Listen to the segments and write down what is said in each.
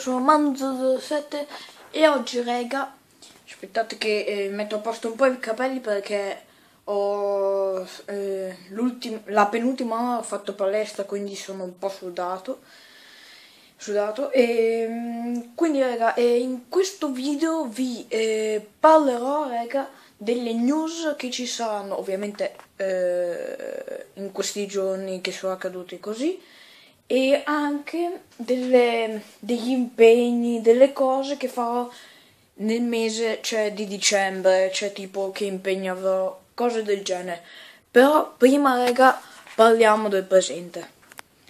sono Manzo07 e oggi rega, aspettate che eh, metto a posto un po' i capelli perché ho eh, la penultima ho fatto palestra quindi sono un po' sudato sudato. E mm, quindi raga in questo video vi eh, parlerò raga delle news che ci saranno ovviamente eh, in questi giorni che sono accaduti così e anche delle, degli impegni, delle cose che farò nel mese cioè, di dicembre, cioè tipo che impegno avrò, cose del genere. Però prima raga parliamo del presente.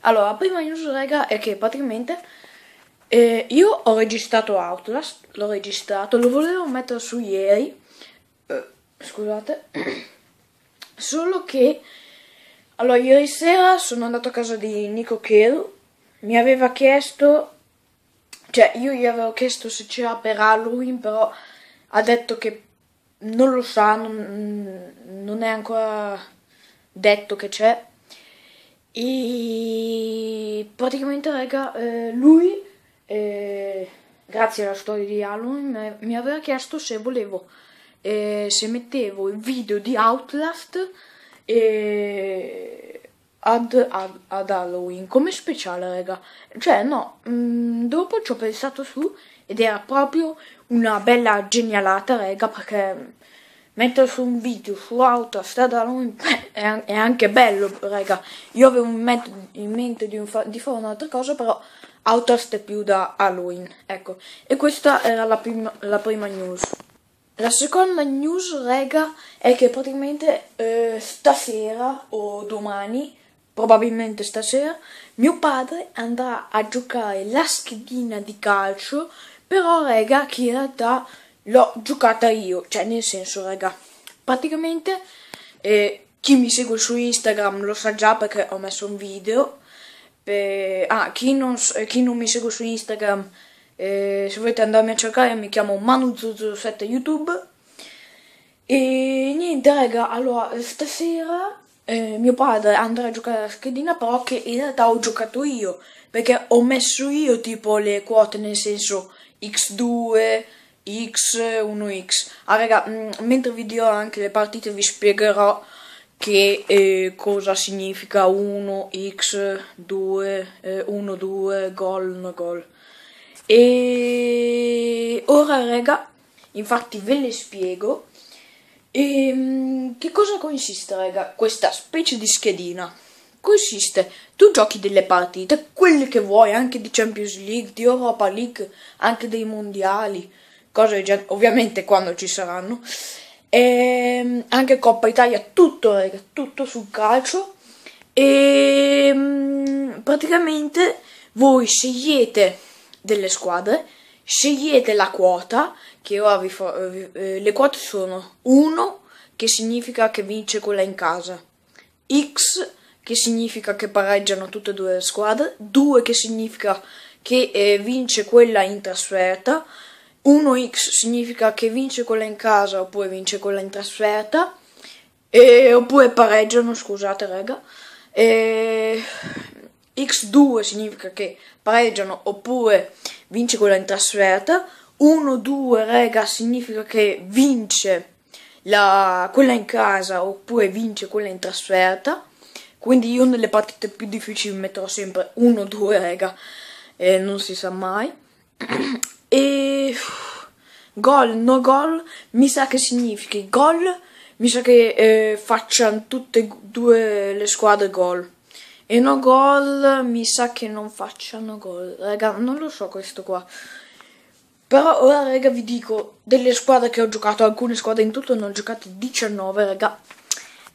Allora, la prima news raga è che praticamente eh, io ho registrato Outlast, l'ho registrato, lo volevo mettere su ieri, eh, scusate, solo che allora, ieri sera sono andato a casa di Nico Kero, mi aveva chiesto, cioè io gli avevo chiesto se c'era per Halloween, però ha detto che non lo sa, non, non è ancora detto che c'è. E praticamente, raga, eh, lui, eh, grazie alla storia di Halloween, mi aveva chiesto se volevo, eh, se mettevo il video di Outlast e ad, ad, ad Halloween come speciale, raga. Cioè, no, mh, mm, dopo ci ho pensato su ed era proprio una bella genialata, raga, perché mettere su un video su Outlast ad Halloween è, è, anche bello, raga. Io avevo in mente, in mente di, fa, di, fare un'altra cosa, però Outlast è più da Halloween, ecco. E questa era la prima, la prima news. La seconda news, rega, è che praticamente eh, stasera o domani, probabilmente stasera, mio padre andrà a giocare la schedina di calcio, però, rega, che in realtà l'ho giocata io, cioè nel senso, rega, praticamente eh, chi mi segue su Instagram lo sa già perché ho messo un video. Per... Ah, chi non, chi non mi segue su Instagram e se volete andarmi a cercare mi chiamo Manu007 YouTube. E niente raga, allora stasera eh, mio padre andrà a giocare alla schedina però che in realtà ho giocato io perché ho messo io tipo le quote nel senso x2, x1x. Ah raga, mh, mm, mentre vi dirò anche le partite vi spiegherò che eh, cosa significa 1, x, 2, eh, 1, 2, gol, no gol. E ora, raga, infatti ve le spiego. E, ehm, che cosa consiste, raga, questa specie di schedina? Consiste, tu giochi delle partite, quelle che vuoi, anche di Champions League, di Europa League, anche dei mondiali, cose già, ovviamente quando ci saranno. E ehm, anche Coppa Italia, tutto, raga, tutto sul calcio. E ehm, praticamente voi scegliete delle squadre, scegliete la quota, che ora vi fa, eh, le quote sono 1 che significa che vince quella in casa, X che significa che pareggiano tutte e due le squadre, 2 che significa che eh, vince quella in trasferta, 1x significa che vince quella in casa oppure vince quella in trasferta, e, oppure pareggiano, scusate raga, e, x2 significa che pareggiano oppure vince quella in trasferta, 1-2 rega significa che vince la, quella in casa oppure vince quella in trasferta, quindi io nelle partite più difficili metterò sempre 1-2 rega, e non si sa mai. e gol, no gol, mi sa che significa gol, mi sa che eh, facciano tutte e due le squadre gol. E no gol, mi sa che non facciano gol. Raga, non lo so questo qua. Però ora, raga, vi dico delle squadre che ho giocato. Alcune squadre in tutto ne ho giocate 19, raga.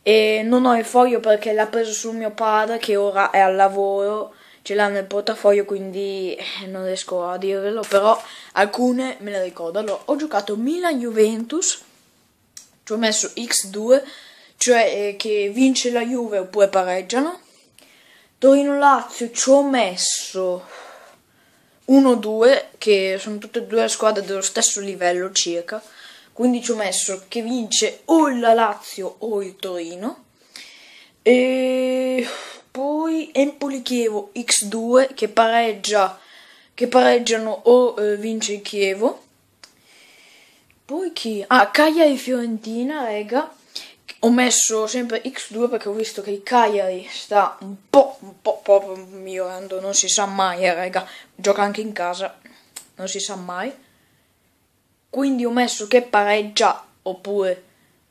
E non ho il foglio perché l'ha preso sul mio padre che ora è al lavoro. Ce l'ha nel portafoglio, quindi eh, non riesco a dirvelo. Però alcune me le ricordo. Allora, ho giocato Milan Juventus. Ci ho messo X2, cioè eh, che vince la Juve oppure pareggiano Torino-Lazio ci ho messo 1-2, che sono tutte e due squadre dello stesso livello circa. Quindi ci ho messo che vince o la Lazio o il Torino. E poi Empoli-Chievo X2 che pareggia che pareggiano o eh, vince il Chievo. Poi chi? Ah, Cagliari Fiorentina, rega. Ho messo sempre X2 perché ho visto che il Cagliari sta un po', un po' proprio migliorando, non si sa mai, eh, rega. Gioca anche in casa, non si sa mai. Quindi ho messo che pareggia oppure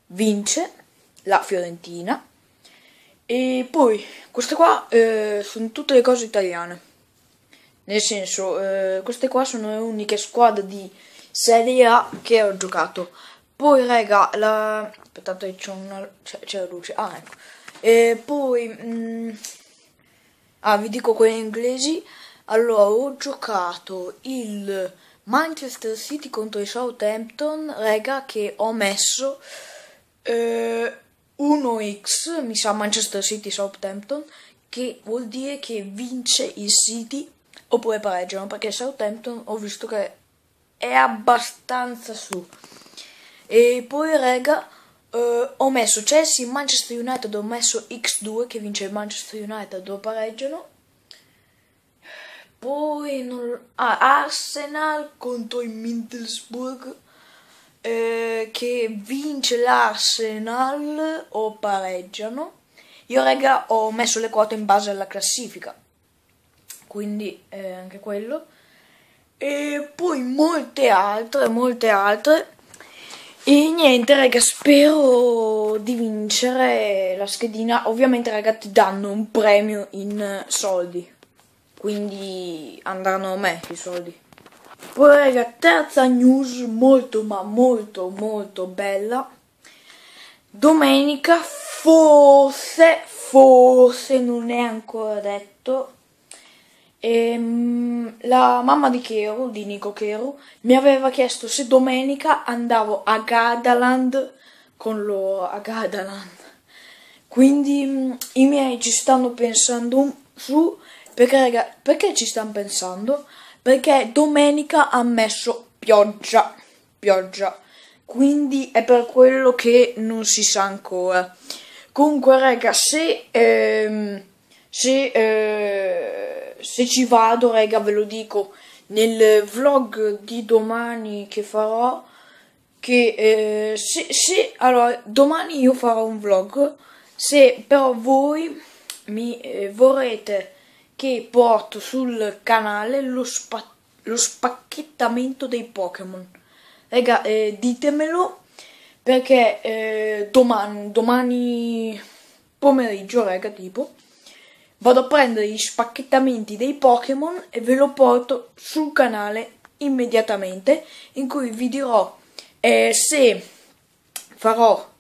vince la Fiorentina. E poi, queste qua eh, sono tutte le cose italiane. Nel senso, eh, queste qua sono le uniche squadre di Serie A che ho giocato. Poi, raga, la... aspettate, c'è, una... c'è, la luce. Ah, ecco. E poi... Mh... Mm, ah, vi dico quelle inglesi. Allora, ho giocato il Manchester City contro il Southampton, raga, che ho messo... Eh, 1x, mi sa Manchester City Southampton, che vuol dire che vince il City oppure pareggiano, perché Southampton ho visto che è abbastanza su. E poi, rega, eh, ho messo Chelsea, Manchester United, ho messo x2 che vince il Manchester United, dove pareggiano. Poi non... ah, Arsenal contro il Middlesbrough eh, che vince l'Arsenal o pareggiano. Io raga ho messo le quote in base alla classifica, quindi eh, anche quello. E poi molte altre, molte altre. E niente, raga, spero di vincere la schedina. Ovviamente, raga, ti danno un premio in soldi. Quindi andranno a me i soldi. Poi raga, terza news molto ma molto molto bella. Domenica forse, forse non è ancora detto. Ehm, la mamma di Chero, di Nico Chero, mi aveva chiesto se domenica andavo a Gardaland con loro, a Gardaland. Quindi mm, i miei ci stanno pensando su, perché raga, perché ci stanno pensando? perché domenica ha messo pioggia, pioggia, quindi è per quello che non si sa ancora. Comunque, raga, se, ehm, se, eh, se ci vado, raga, ve lo dico nel vlog di domani che farò. Che eh, se, se allora domani io farò un vlog. Se però voi mi eh, vorrete che porto sul canale lo, spa- lo spacchettamento dei Pokémon. Raga, eh, ditemelo perché eh, domani, domani pomeriggio, raga, tipo, vado a prendere gli spacchettamenti dei Pokémon e ve lo porto sul canale immediatamente in cui vi dirò eh, se farò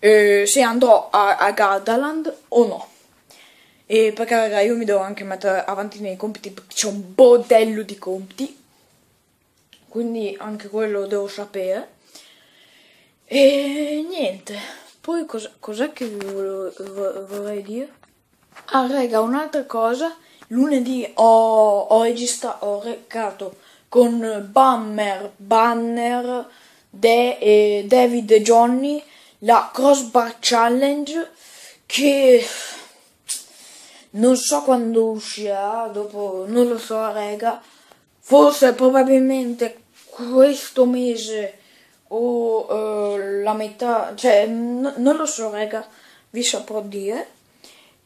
eh, se andrò a, a Gardaland o no. E perché raga, io mi devo anche mettere avanti nei compiti perché c'è un bordello di compiti. Quindi anche quello devo sapere. E niente. Poi cos- cos'è che vi vorrei dire? Ah, raga, un'altra cosa. Lunedì ho, ho registrato, ho recato con Bummer, Banner, De, e David e Johnny la Crossbar Challenge che non so quando uscirà, dopo non lo so, rega. Forse probabilmente questo mese o uh, la metà, cioè non lo so, rega, vi saprò dire.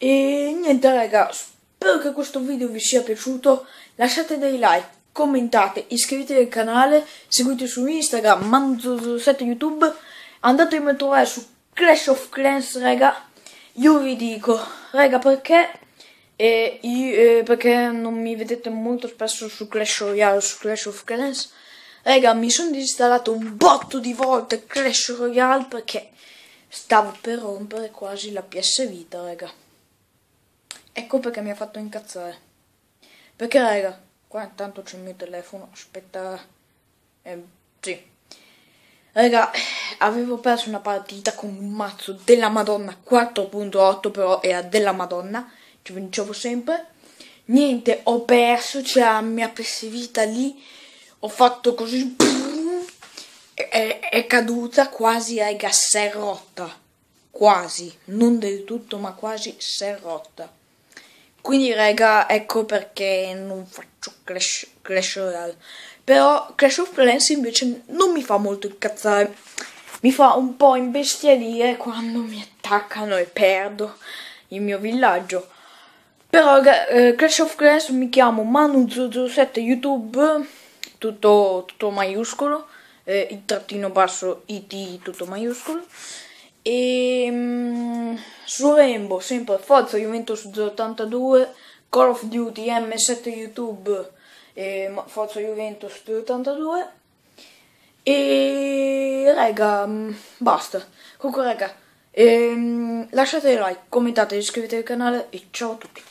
E niente, rega, spero che questo video vi sia piaciuto. Lasciate dei like, commentate, iscrivetevi al canale, seguite su Instagram, Manzo7 YouTube. Andatemi a trovare su Clash of Clans, rega. Io vi dico, rega, perché e io, eh, perché non mi vedete molto spesso su Clash Royale o su Clash of Clans, raga, mi sono disinstallato un botto di volte Clash Royale perché stavo per rompere quasi la PS Vita, raga. Ecco perché mi ha fatto incazzare. Perché, raga, qua intanto c'è il mio telefono, aspetta... Eh, sì. Raga, avevo perso una partita con un mazzo della Madonna 4.8, però era della Madonna ci vincevo sempre. Niente, ho perso, c'è la mia vita lì, ho fatto così, è, è caduta quasi, raga, si è rotta, quasi, non del tutto, ma quasi si è rotta. Quindi, raga, ecco perché non faccio Clash, Clash Royale. Però Clash of Clans invece non mi fa molto incazzare. Mi fa un po' imbestialire quando mi attaccano e perdo il mio villaggio. Però eh, Clash of Clans mi chiamo Manu007 YouTube, tutto, tutto maiuscolo, eh, il trattino basso IT tutto maiuscolo. E um, su Rainbow sempre Forza Juventus 082, Call of Duty M7 YouTube e Forza Juventus 082 e raga mm, basta. Comunque raga ehm, lasciate like commentate iscrivetevi al canale e ciao a tutti.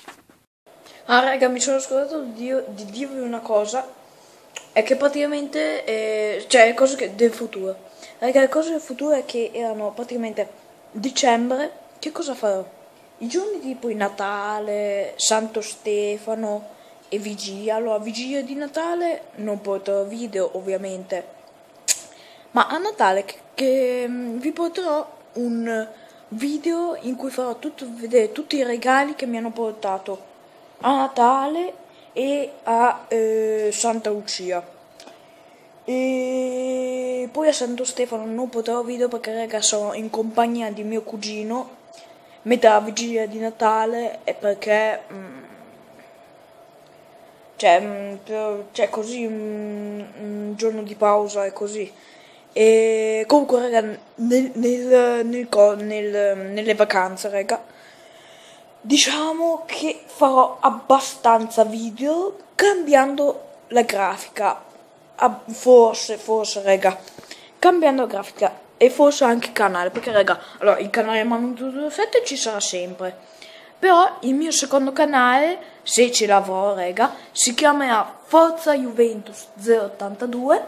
Ah raga mi sono scordato di, di dirvi una cosa è che praticamente eh, cioè cose che, del futuro Raga, le cose del futuro è che erano praticamente dicembre. Che cosa farò? I giorni tipo il Natale, Santo Stefano e Vigilia. Allora, Vigilia di Natale non porterò video, ovviamente. Ma a Natale che, che mm, vi porterò un video in cui farò tutto, vedere tutti i regali che mi hanno portato a Natale e a eh, Santa Lucia. E poi a Santo Stefano non potrò video perché raga sono in compagnia di mio cugino metà vigilia di Natale e perché mm, cioè, mm, per, cioè così un, un, giorno di pausa e così e comunque raga nel, nel, nel, nelle vacanze raga diciamo che farò abbastanza video cambiando la grafica ah, forse, forse, raga, cambiando grafica e forse anche canale, perché raga, allora il canale Manu227 ci sarà sempre. Però il mio secondo canale, se ce l'avrò, raga, si chiamerà Forza Juventus 082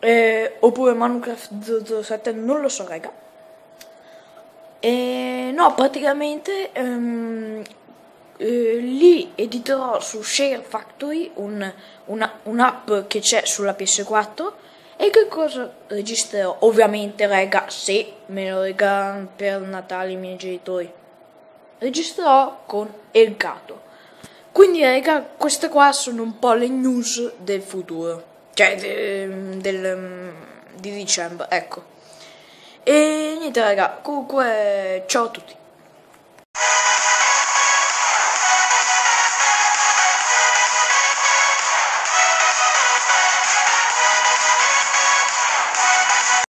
eh, oppure Manucraft 007, non lo so, raga. E no, praticamente ehm, eh, lì editerò su Share Factory un, una, un'app che c'è sulla PS4 e che cosa registrerò? Ovviamente, raga, se me lo regalano per Natale i miei genitori, registrerò con El Gato. Quindi, raga, queste qua sono un po' le news del futuro, cioè de, del, di dicembre, ecco. E niente, raga, comunque, ciao a tutti.